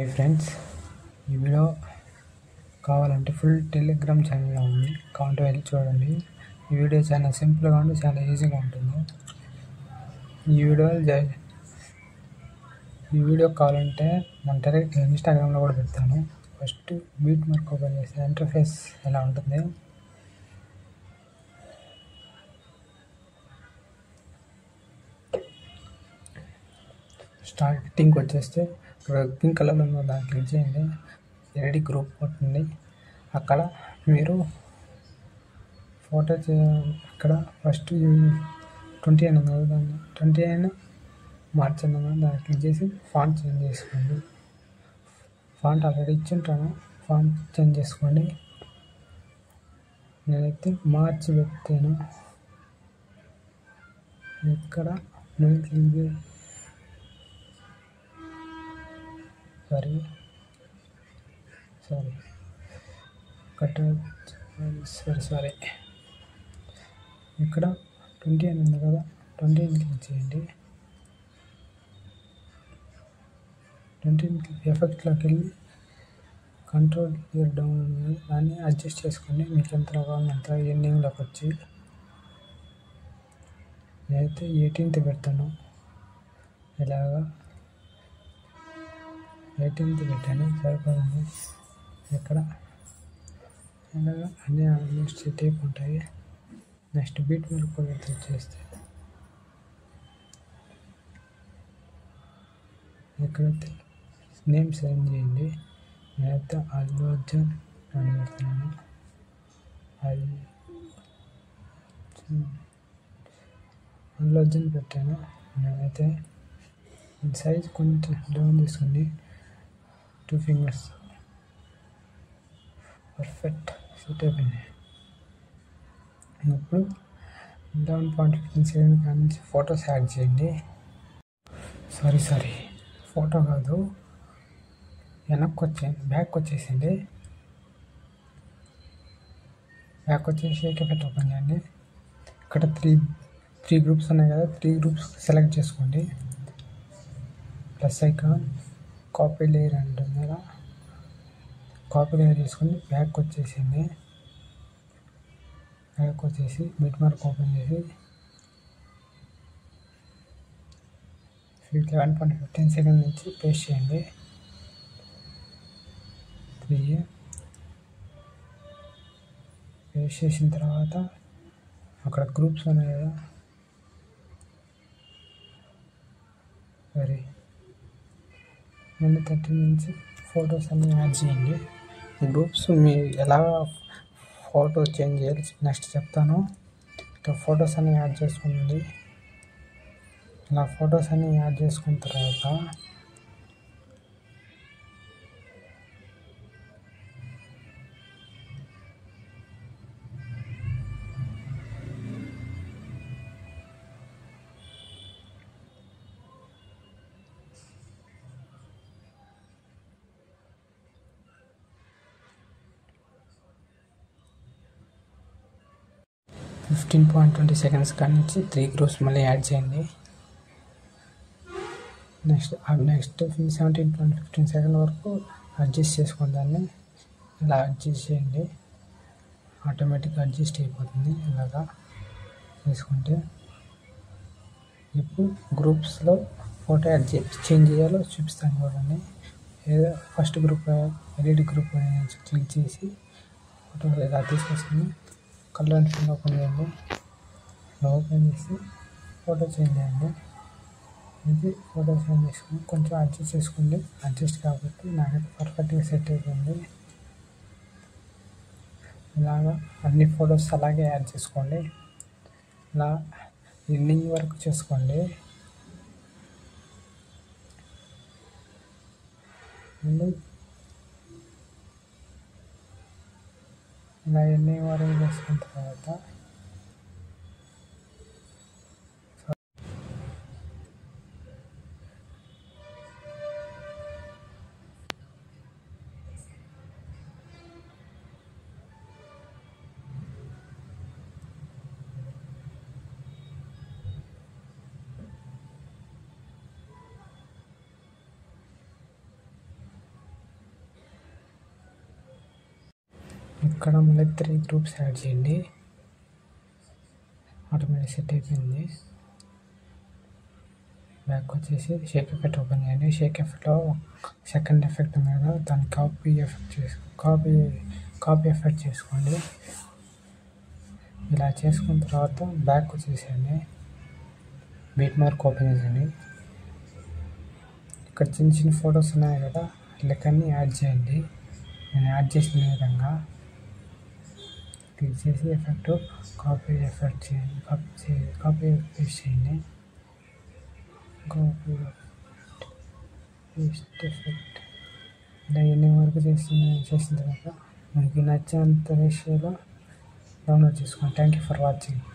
High friends ఈ video కావాలంటే full Telegram ఛానల్లో ఉంది. కావాలంటే వెళ్ళి చూడండి. ఈ వీడియో చాలా సింపుల్గా ఉండి చాలా ఈజీగా ఉంటుంది. ఈ వీడియో జై- ఈ వీడియో కావాలంటే మన టెలి ఇన్స్టాగ్రామ్లో కూడా పెడతాను. ఫస్ట్ బీట్ మార్క్ ఓపెన్ చేస్తే ఇంటర్ఫేస్ ఎలా ఉంటుంది? స్టార్టింగ్కి వచ్చేస్తే ఇక్కడ పింక్ కలర్లో ఉన్న దాన్ని క్లిక్ చేయండి. రెడీ గ్రూప్ ఉంటుంది అక్కడ మీరు ఫోటో ఇక్కడ ఫస్ట్ ట్వంటీ అయిన కదా దాన్ని ట్వంటీ అయిన మార్చండి కదా దాన్ని క్లిక్ చేసి ఫాంట్ చేంజ్ చేసుకోండి. ఫాంట్ ఆల్రెడీ ఇచ్చి ఉంటాను ఫాంట్ చేంజ్ చేసుకోండి. నేనైతే మార్చి పెట్టాను. ఇక్కడ నేను క్లిక్ చే సారీ. సారీ కట్ సరే సారీ. ఇక్కడ ట్వంటీ అని ఉంది కదా ట్వంటీ క్లిక్ చేయండి. ట్వంటీ ఎఫెక్ట్లోకి వెళ్ళి కంట్రోల్ ఇయర్ డౌన్ దాన్ని అడ్జస్ట్ చేసుకుని మీకు ఎంత కావాలో అంత ఎండింగ్లోకి వచ్చి. నేనైతే ఎయిటీన్త్ పెడతాను. ఇలాగా ఎయిటీన్త్ పెట్టాను. సరిపోతుంది. ఇక్కడ ఇలాగా అన్నీ ఆల్మోస్ట్ సెట్ ఉంటాయి నెక్స్ట్ బీట్ మార్క్ కూడా వచ్చేస్తే ఇక్కడ నేమ్ సెండ్ చేయండి. నేనైతే అల్లు అర్జున్ అని పెడుతున్నాను. అల్లు అర్జున్ పెట్టాను. నేనైతే సైజ్ కొంచెం డౌన్ తీసుకుని టూ ఫింగర్స్ పర్ఫెక్ట్ సెట్ అయిపోయింది ఇప్పుడు డౌన్ పాయింట్ ఫిఫ్టీన్ సెకండ్ కాడ నుంచి ఫొటోస్ యాడ్ చేయండి. సారీ సారీ ఫోటో కాదు. వెనక్కి వచ్చే బ్యాక్ వచ్చేసింది. బ్యాక్ వచ్చేసి ఎఫెక్ట్ ఓపెన్ చేయండి. ఇక్కడ త్రీ త్రీ గ్రూప్స్ ఉన్నాయి కదా. త్రీ గ్రూప్స్ సెలెక్ట్ చేసుకోండి. ప్లస్ ఐకాన్ కాపీ లేయర్ అంటుంది కదా కాపీ లేయర్ తీసుకొని బ్యాక్ వచ్చేసింది. బ్యాక్ వచ్చేసి బిట్ మార్క్ ఓపెన్ చేసి లెవెన్ పాయింట్ ఫిఫ్టీన్ సెకండ్ నుంచి పేస్ట్ చేయండి. త్రీ పేస్ట్ చేసిన తర్వాత అక్కడ గ్రూప్స్ ఉన్నాయి కదా. సరే. రెండు థర్టీ నుంచి ఫొటోస్ అన్నీ యాడ్ చేయండి. గ్రూప్స్ మీ ఎలా ఫోటో చేంజ్ చేయాలి నెక్స్ట్ చెప్తాను. ఇట్లా ఫొటోస్ అన్నీ యాడ్ చేసుకోండి. ఇలా ఫొటోస్ అన్నీ యాడ్ చేసుకున్న తర్వాత ఫిఫ్టీన్ పాయింట్ ట్వంటీ సెకండ్స్ కాడి నుంచి త్రీ గ్రూప్స్ మళ్ళీ యాడ్ చేయండి. Next next seventeen point fifteen second వరకు అడ్జస్ట్ చేసుకోండి దాన్ని. ఇలా అడ్జస్ట్ చేయండి. ఆటోమేటిక్గా అడ్జస్ట్ అయిపోతుంది ఇలాగా చేసుకుంటే. ఇప్పుడు గ్రూప్స్లో ఫోటో అడ్జస్ట్ చేంజ్ చేయాలో చూపిస్తాను చూడండి. ఏదో first group LED group click చేసి ఫోటో ఇలా తీసుకొస్తుంది. కలర్ ఫిల్ ఓపెన్ చేయండి ఇలా ఓపెన్ చేసి ఫోటో చేంజ్ చేయండి. ఇది ఫోటో చేంజ్ చేసుకుని కొంచెం అడ్జస్ట్ చేసుకోండి. అడ్జస్ట్ కాబట్టి నాకైతే పర్ఫెక్ట్గా సెట్ అయిపోయింది. ఇలాగా అన్ని ఫొటోస్ అలాగే యాడ్ చేసుకోండి. ఇలా ఎండింగ్ వరకు చేసుకోండి. మళ్ళీ ఇలా ఎండింగ్ వరకు చేసుకున్న తర్వాత ఇక్కడ మళ్ళీ త్రీ గ్రూప్స్ యాడ్ చేయండి. ఆటోమేటిక్ సెట్ అయిపోయింది. బ్యాక్ వచ్చేసి షేక్ ఎఫెక్ట్ ఓపెన్ చేయండి. షేక్ ఎఫెక్ట్లో సెకండ్ ఎఫెక్ట్ మీద దాన్ని కాపీ ఎఫెక్ట్ చేసు కాపీ కాపీ ఎఫెక్ట్ చేసుకోండి. ఇలా చేసుకున్న తర్వాత బ్యాక్ వచ్చేసేయండి. బీట్ మార్క్ ఓపెన్ చేయండి ఇక్కడ చిన్న చిన్న ఫొటోస్ ఉన్నాయి కదా లెక్కన్ని యాడ్ చేయండి. నేను యాడ్ చేసిన విధంగా క్లిక్ చేసి ఎఫెక్ట్ కాపీ ఎఫెక్ట్ చేయండి కాపీ చే కాపీ పేస్ట్ చేయండి కాపీ పేస్ట్ ఎఫెక్ట్ ఇలా ఎన్ని వరకు చేసిన చేసిన తర్వాత మనకి నచ్చేంత రేషియోలో డౌన్లోడ్ చేసుకోండి థ్యాంక్ యూ ఫర్ వాచింగ్